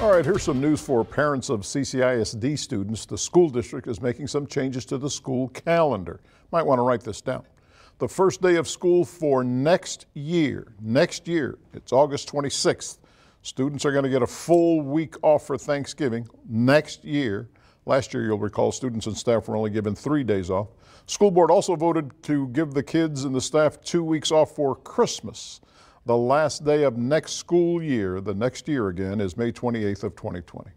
All right, here's some news for parents of CCISD students. The school district is making some changes to the school calendar. Might want to write this down. The first day of school for next year, next year, it's August 26th. Students are going to get a full week off for Thanksgiving next year. Last year, you'll recall, students and staff were only given three days off. School board also voted to give the kids and the staff two weeks off for Christmas. The last day of next school year, the next year again, is May 28th of 2020.